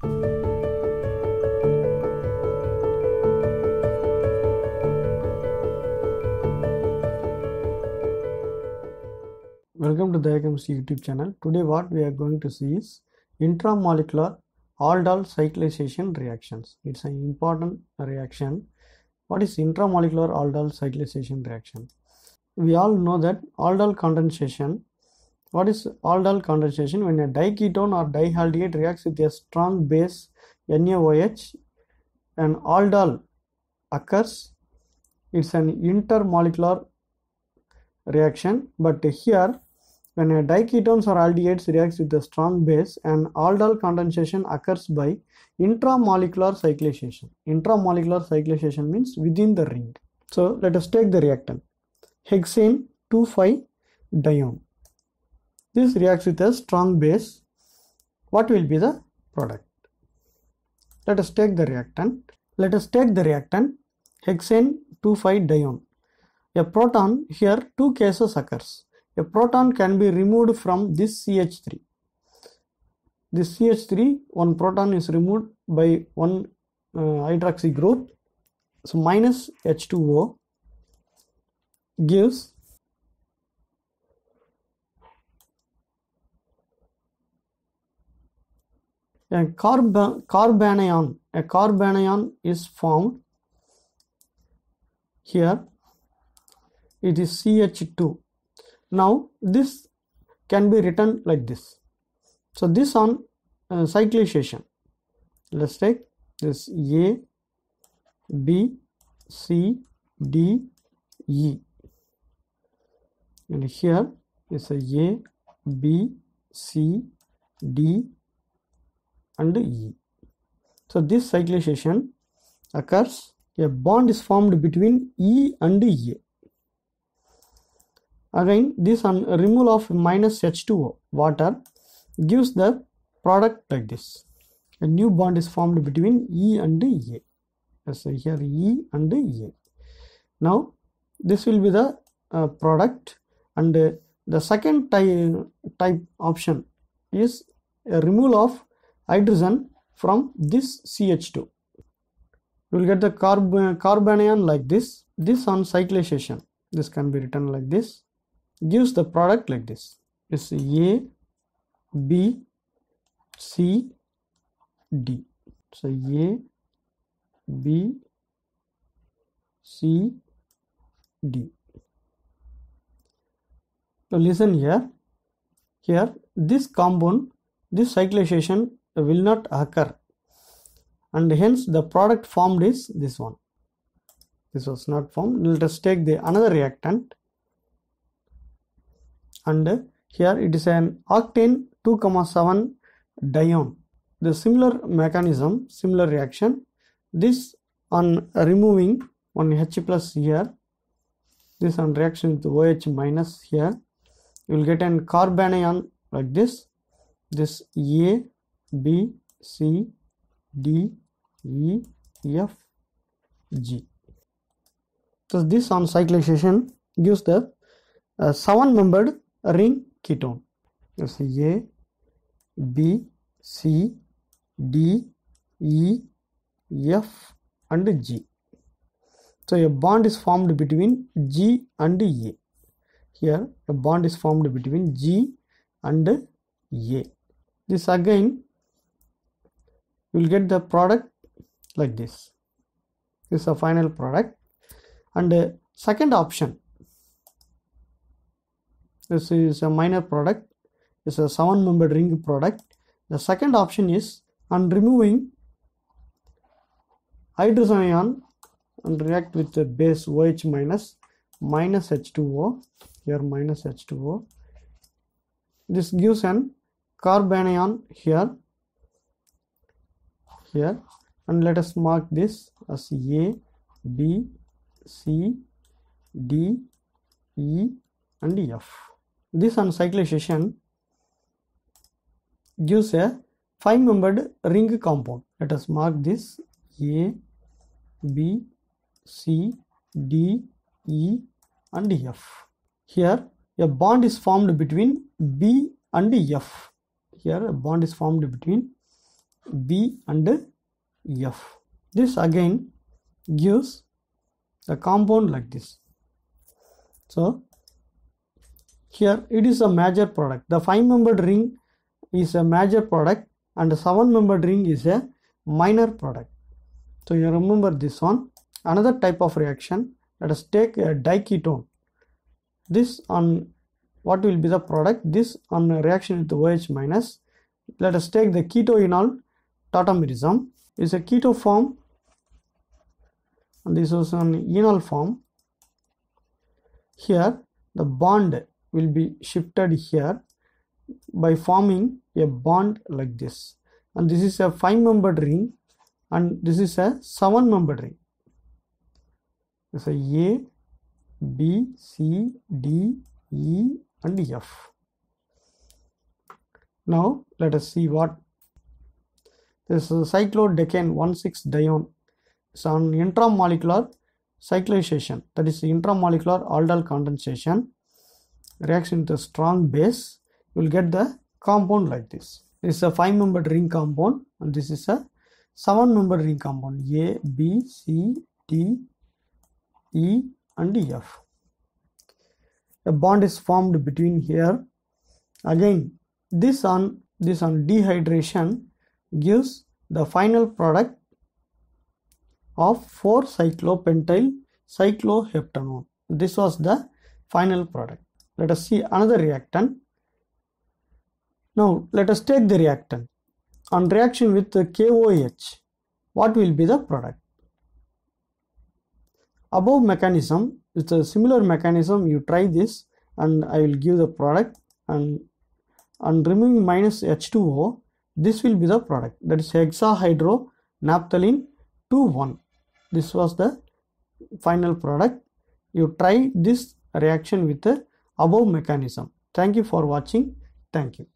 Welcome to Chemistry YouTube channel. Today what we are going to see is intramolecular aldol cyclization reactions. It's an important reaction. What is intramolecular aldol cyclization reaction? We all know that aldol condensation. What is aldol condensation? When a diketone or dialdehyde reacts with a strong base NaOH, an aldol occurs. It's an intermolecular reaction but here when a diketones or aldehydes reacts with a strong base an aldol condensation occurs by intramolecular cyclization intramolecular cyclization means within the ring so let us take the reactant hexane 2,5 dione this reacts with a strong base what will be the product? Let us take the reactant. Let us take the reactant hexane 2,5 dione. A proton here two cases occurs. A proton can be removed from this CH3 this CH3 one proton is removed by one uh, hydroxy group. So minus H2O gives a carb carbanion a carbanion is formed here. It is CH2 now this can be written like this. So this on uh, cyclization. Let's take this A B C D E. And here is a A B C D and E. So this cyclization occurs. A bond is formed between E and A. Again this removal of minus H2O water gives the product like this. A new bond is formed between E and A. So here E and A. Now this will be the uh, product and uh, the second type, type option is a removal of hydrogen from this CH2 you will get the carb carbanion like this. This on cyclization. This can be written like this. Gives the product like this. Is A B C D. So A B C D. So listen here. Here this compound this cyclization will not occur. And hence the product formed is this one. This was not formed. Let us take the another reactant. And here it is an octane 2,7 dione. The similar mechanism similar reaction. This on removing one H plus here. This on reaction with OH minus here. You will get an carbanion like this. This A B C D E F G. So this on cyclization gives the uh, seven membered ring ketone. That's A B C D E F and G. So a bond is formed between G and A. Here a bond is formed between G and A. This again you will get the product like this. This is a final product. And uh, second option. This is a minor product. Is a seven membered ring product. The second option is on removing hydrogen ion and react with the base OH minus minus H2O here minus H2O this gives an carbanion here here. And let us mark this as A B C D E and F. This on cyclization gives a five membered ring compound. Let us mark this A B C D E and F. Here a bond is formed between B and F. Here a bond is formed between B and F. This again gives the compound like this. So here it is a major product. The 5 membered ring is a major product and the 7 membered ring is a minor product. So you remember this one. Another type of reaction let us take a diketone. This on what will be the product? This on reaction with OH minus. Let us take the ketoenol tautomerism is a keto form and this is an enol form. Here the bond will be shifted here by forming a bond like this and this is a 5 membered ring and this is a 7 membered ring it's a A, B, C, D, E and F. Now let us see what this is cyclodecane 1,6-dione is on intramolecular cyclization that is intramolecular aldol condensation reaction with a strong base you will get the compound like this. This is a 5 membered ring compound and this is a 7 membered ring compound A, B, C, D, E and F. A bond is formed between here. Again, this on this on dehydration gives the final product of 4 cyclopentyl cycloheptanone. This was the final product. Let us see another reactant. Now let us take the reactant. On reaction with the KOH, what will be the product? above mechanism it's a similar mechanism you try this and I will give the product and on removing minus H2O this will be the product. That is hexahydro naphthalene 2,1 this was the final product. You try this reaction with the above mechanism. Thank you for watching. Thank you